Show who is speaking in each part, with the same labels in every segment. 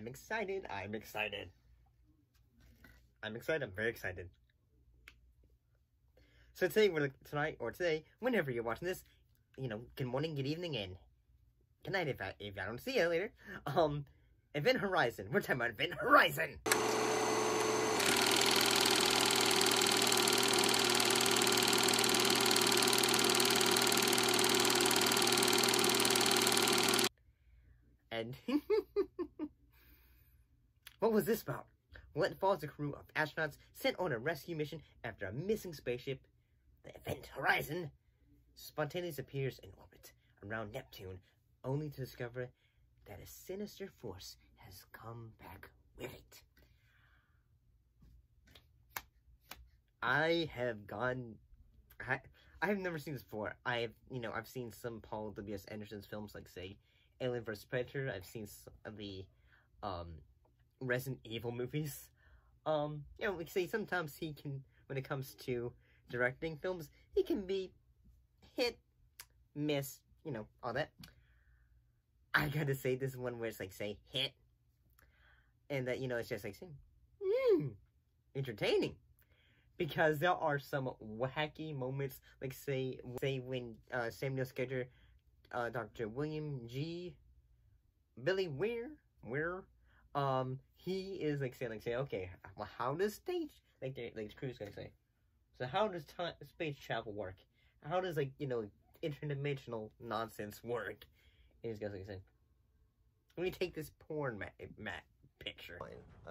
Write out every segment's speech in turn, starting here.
Speaker 1: I'm excited. I'm excited. I'm excited. I'm very excited. So today, we're tonight or today, whenever you're watching this, you know, good morning, good evening, and good night if I if I don't see you later. Um, Event Horizon. We're talking about Event Horizon. And what was this about? What follows a crew of astronauts sent on a rescue mission after a missing spaceship, the Event Horizon, spontaneously appears in orbit around Neptune, only to discover that a sinister force has come back with it. I have gone. I, I have never seen this before. I've, you know, I've seen some Paul W.S. Anderson's films, like, say, Alien vs. Predator. I've seen the, um, Resident Evil movies. Um, you know, like, say, sometimes he can, when it comes to directing films, he can be hit, miss, you know, all that. I gotta say, this one where it's like, say, hit. And that, you know, it's just like saying, hmm, entertaining. Because there are some wacky moments, like say, say when uh, Sam Neill's character, uh, Dr. William G. Billy Weir, Weir, um, he is like saying, like say, okay, well, how does stage, like the like the crew's gonna say, so how does time space travel work? How does like you know interdimensional nonsense work? And he's gonna like say, let me take this porn mat, mat picture.
Speaker 2: Uh,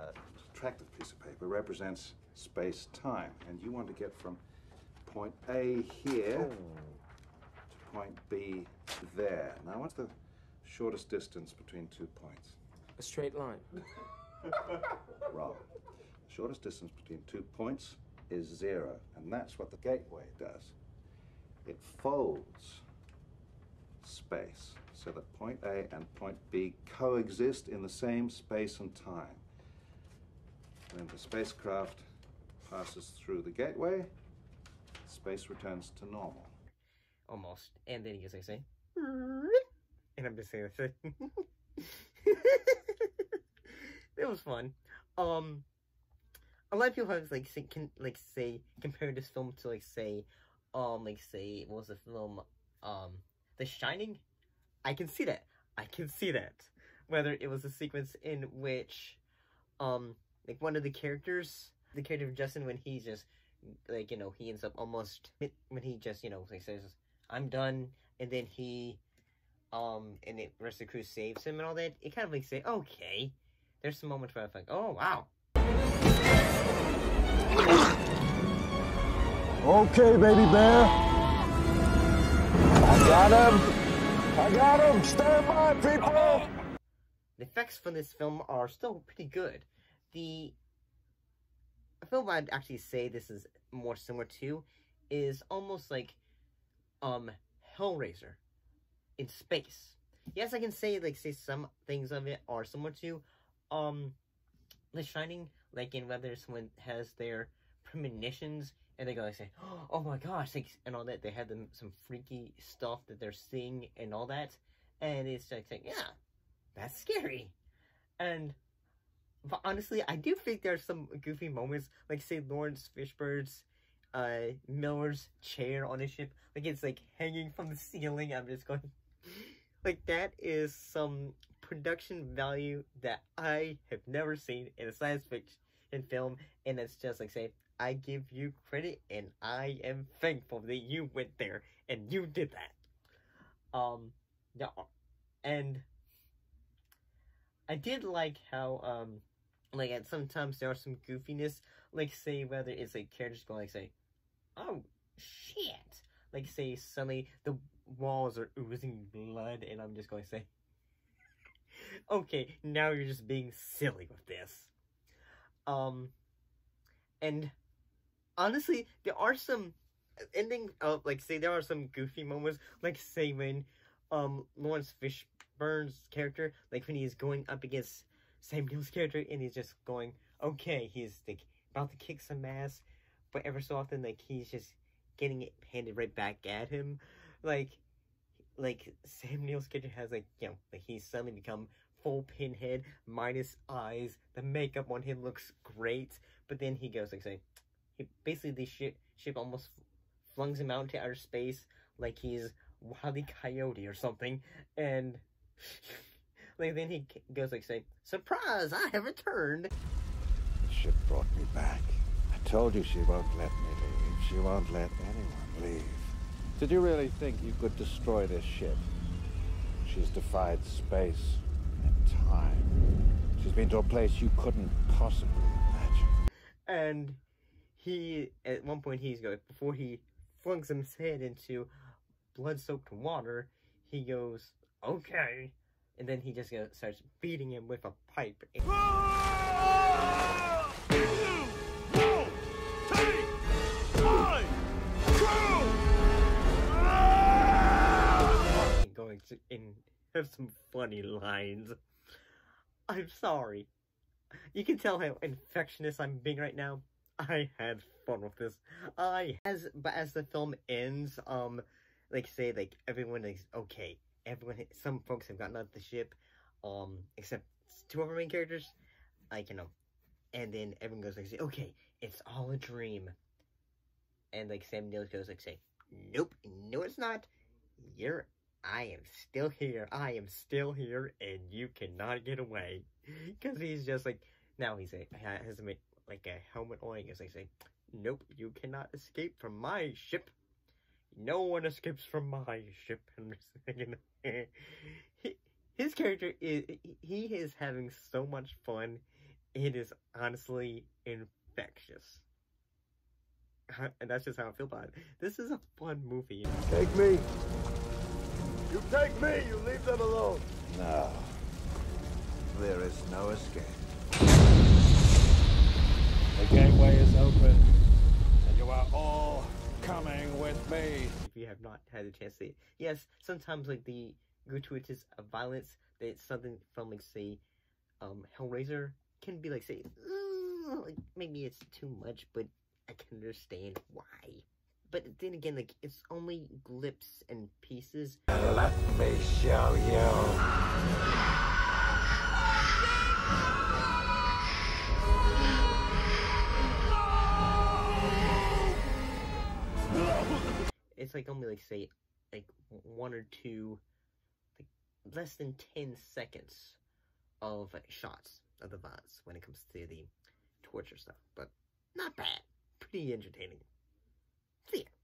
Speaker 2: attractive piece of paper represents space-time, and you want to get from point A here
Speaker 1: Oh.
Speaker 2: to point B there. Now, what's the shortest distance between two points?
Speaker 3: A straight line.
Speaker 2: Wrong. The shortest distance between two points is zero, and that's what the gateway does. It folds space so that point A and point B coexist in the same space and time. When the spacecraft passes through the gateway, space returns to normal.
Speaker 1: almost. And then he goes like say, and I'm just saying this. it was fun. Um, a lot of people have like say, can like say compare this film to like say, um, like say what was the film, um, The Shining. I can see that. I can see that. Whether it was a sequence in which, um, like one of the characters, the character of Justin, when he just like you know he ends up almost when he just you know like says I'm done, and then he, um, and the rest of the crew saves him and all that. It kind of like say, okay, there's some moments where I think, oh wow,
Speaker 4: Okay, baby bear. I got him. I got him. Stand by, people.
Speaker 1: the effects for this film are still pretty good. The film I'd actually say this is more similar to is almost like, um, Hellraiser in space. Yes, I can say like say some things of it are similar to, um, The Shining, like in whether someone has their premonitions and they go like say, oh my gosh, like and all that. They have them some freaky stuff that they're seeing and all that, and it's like saying, yeah, that's scary, and. But honestly, I do think there's some goofy moments, like say Laurence Fishburne's, uh, Miller's chair on his ship, like it's like hanging from the ceiling. I'm just going, like that is some production value that I have never seen in a science fiction film, and it's just like say, I give you credit, and I am thankful that you went there and you did that. Um, yeah, and I did like how um, like at sometimes there are some goofiness, like say whether it's like characters going like say, oh shit, like say suddenly the walls are oozing blood, and I'm just going to say, okay, now you're just being silly with this. Um, and honestly, there are some ending of like say there are some goofy moments, like say when um Laurence Fishburne's character, like when he's going up against Sam character, and he's just going, okay, he's like about to kick some ass, but ever so often, like he's just getting it handed right back at him, like. Like Sam Neill's character has like you know like he's suddenly become full pinhead, minus eyes. The makeup on him looks great. But then he goes like say, he basically the ship ship almost flings him out into outer space like he's Wily Coyote or something, and like then he goes like say, "Surprise! I have returned."
Speaker 2: The ship brought me back. I told you she won't let me leave. She won't let anyone leave. Did you really think you could destroy this ship? She's defied space and time. She's been to a place you couldn't possibly imagine.
Speaker 1: And he, at one point, he's going before he flings his head into blood-soaked water. He goes, "Okay," and then he just goes, starts beating him with a pipe. And have some funny lines. I'm sorry. You can tell how infectious I'm being right now. I had fun with this. I as but as the film ends, um, like say like everyone is okay. Everyone, some folks have gotten out the ship, um, except two of our main characters. Like you know, and then everyone goes like, say, okay, it's all a dream. And like Sam Neill goes like, say, nope, no, it's not. You're I am still here. I am still here, and you cannot get away. Because he's just like, now he's a, has a, like a helmet on. He's like nope, you cannot escape from my ship. No one escapes from my ship. His character is, he is having so much fun. It is honestly infectious. And that's just how I feel about it. This is a fun movie.
Speaker 4: Take me. You take me, you leave them alone.
Speaker 2: No. There is no escape.
Speaker 4: The gateway is open, and you are all coming with me.
Speaker 1: If you have not had a chance to see it. Yes, sometimes like the gratuitous violence that something from like say um Hellraiser can be like say like maybe it's too much, but I can understand why. But then again, like, it's only glips and pieces.
Speaker 4: Let me show you.
Speaker 1: It's like only like say like one or two like less than 10 seconds of shots of the violence when it comes to the torture stuff but not bad pretty entertaining there.